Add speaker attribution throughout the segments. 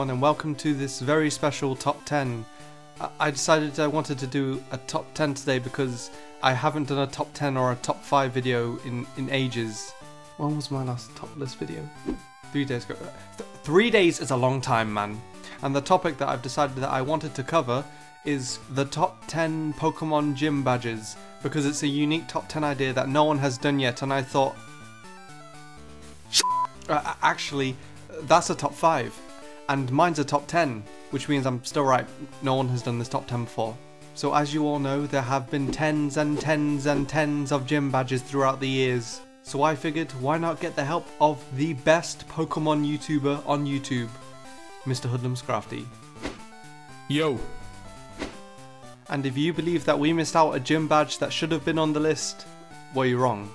Speaker 1: everyone and welcome to this very special top 10. I- decided I wanted to do a top 10 today because I haven't done a top 10 or a top 5 video in, in ages. When was my last top list video? Three days ago. Th- three days is a long time, man. And the topic that I've decided that I wanted to cover is the top 10 Pokemon gym badges because it's a unique top 10 idea that no one has done yet and I thought uh, actually that's a top 5 and mine's a top 10 which means I'm still right. No one has done this top 10 before. So as you all know there have been tens and tens and tens of gym badges throughout the years. So I figured why not get the help of the best Pokemon YouTuber on YouTube Mr. HoodlumScrafty.
Speaker 2: Yo,
Speaker 1: And if you believe that we missed out a gym badge that should have been on the list, well, you're wrong.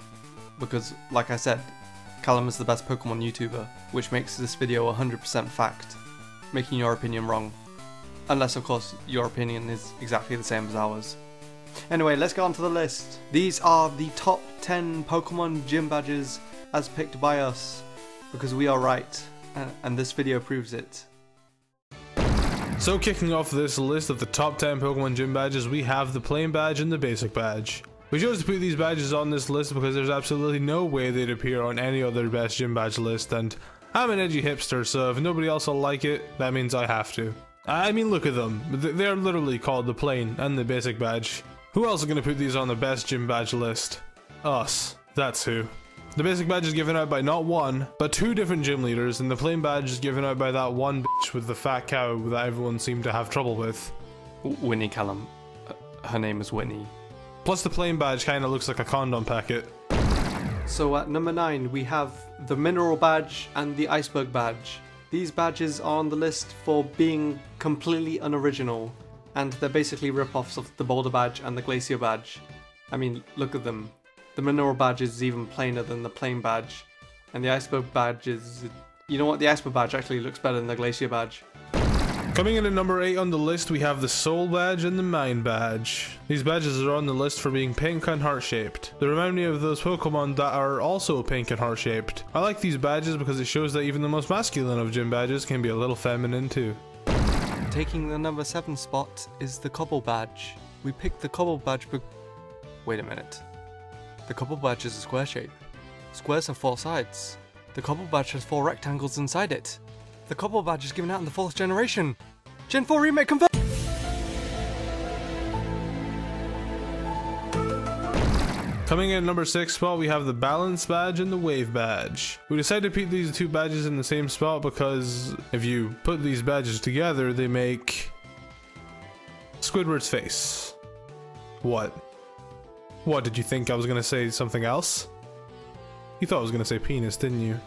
Speaker 1: Because, like I said, Callum is the best Pokemon YouTuber, which makes this video 100% fact, making your opinion wrong. Unless, of course, your opinion is exactly the same as ours. Anyway, let's get on to the list. These are the top 10 Pokemon gym badges as picked by us, because we are right, and- this video proves it.
Speaker 2: so kicking off this list of the top 10 Pokemon gym badges, we have the plain badge and the basic badge. We chose to put these badges on this list because there's absolutely no way they'd appear on any other best gym badge list, and I'm an edgy hipster, so if nobody else will like it, that means I have to. I mean, look at them. They're literally called the plain and the basic badge. Who else is going to put these on the best gym badge list? Us. That's who. The basic badge is given out by not one, but two different gym leaders, and the plain badge is given out by that one bitch with the fat cow that everyone seemed to have trouble with.
Speaker 1: Winnie Callum. Her name is Winnie.
Speaker 2: Plus, the plain badge kinda looks like a condom packet.
Speaker 1: So at number 9 we have the Mineral Badge and the Iceberg Badge. These badges are on the list for being completely unoriginal and they're basically rip-offs of the Boulder Badge and the Glacier Badge. I mean, look at them. The Mineral Badge is even plainer than the plain badge and the Iceberg Badge is... You know what, the Iceberg Badge actually looks better than the Glacier Badge.
Speaker 2: Coming in at number 8 on the list, we have the Soul Badge and the Mind Badge. These badges are on the list for being pink and heart shaped. They remind me of those Pokemon that are also pink and heart shaped. I like these badges because it shows that even the most masculine of gym badges can be a little feminine too.
Speaker 1: Taking the number 7 spot is the Cobble Badge. We picked the Cobble Badge be- Wait a minute. The Cobble Badge is a square shape. Squares have four sides. The Cobble Badge has four rectangles inside it. The Cobble Badge is given out in the fourth generation. Gen 4 remake confirmed!
Speaker 2: Coming in at number 6 spot, we have the Balance Badge and the Wave Badge. We decided to put these two badges in the same spot because if you put these badges together, they make Squidward's face. What? What, did you think I was gonna say something else? You thought I was gonna say penis, didn't you?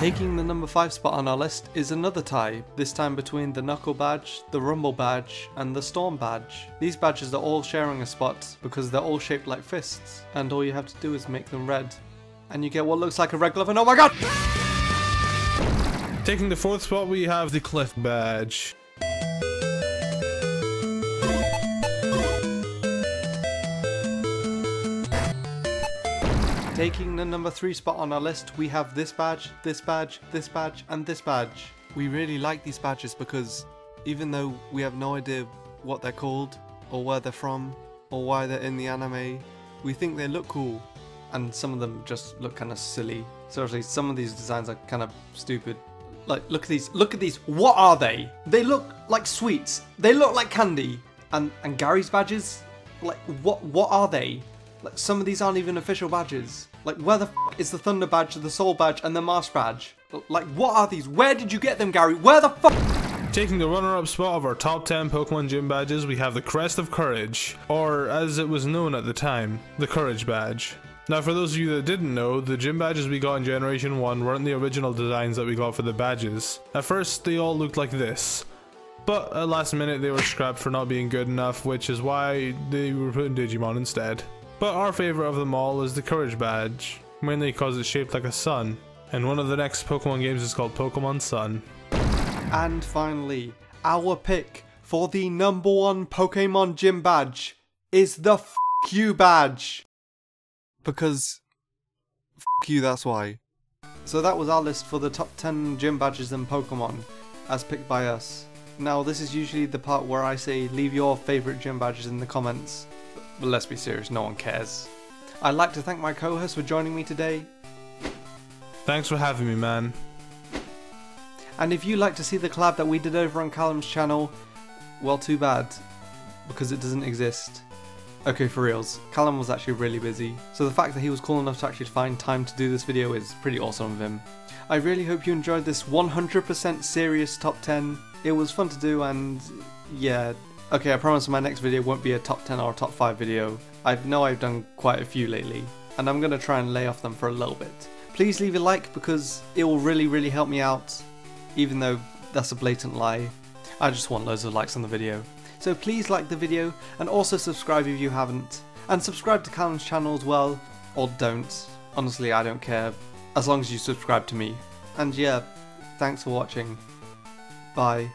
Speaker 1: Taking the number 5 spot on our list is another tie, this time between the Knuckle Badge, the Rumble Badge, and the Storm Badge. These badges are all sharing a spot because they're all shaped like fists, and all you have to do is make them red. And you get what looks like a red glove, and oh my god!
Speaker 2: Taking the fourth spot, we have the Cliff Badge.
Speaker 1: Taking the number 3 spot on our list, we have this badge, this badge, this badge, and this badge. We really like these badges because even though we have no idea what they're called, or where they're from, or why they're in the anime, we think they look cool. And some of them just look kind of silly. Seriously, some of these designs are kind of stupid. Like, look at these, look at these, what are they? They look like sweets, they look like candy. And, and Gary's badges, like, what, what are they? Like some of these aren't even official badges. Like where the f is the Thunder badge, the Soul badge, and the Marsh badge? Like what are these? Where did you get them, Gary? Where the f?
Speaker 2: Taking the runner-up spot of our top 10 Pokemon gym badges, we have the Crest of Courage, or as it was known at the time, the Courage Badge. Now for those of you that didn't know, the gym badges we got in Generation 1 weren't the original designs that we got for the badges. At first they all looked like this, but at last minute they were scrapped for not being good enough, which is why they were put in Digimon instead. But our favourite of them all is the Courage Badge, mainly because it's shaped like a sun, and one of the next Pokemon games is called Pokemon Sun.
Speaker 1: And finally, our pick for the number one Pokemon gym badge is the f you badge. Because f you, that's why. So that was our list for the top 10 gym badges in Pokemon. as picked by us. Now, this is usually the part where I say leave your favourite gym badges in the comments. But let's be serious, no one cares. I'd like to thank my co host for joining me today.
Speaker 2: Thanks for having me, man.
Speaker 1: And if you like to see the collab that we did over on Callum's channel, well, too bad, because it doesn't exist. Okay, for reals, Callum was actually really busy, so the fact that he was cool enough to actually find time to do this video is pretty awesome of him. I really hope you enjoyed this 100% serious top 10. It was fun to do and yeah, okay I promise my next video won't be a top 10 or a top 5 video. I know I've done quite a few lately, and I'm going to try and lay off them for a little bit. Please leave a like because it will really really help me out, even though that's a blatant lie. I just want loads of likes on the video. So please like the video and also subscribe if you haven't. And subscribe to Callum's channel as well, or don't. Honestly, I don't care, as long as you subscribe to me. And yeah, thanks for watching. Bye.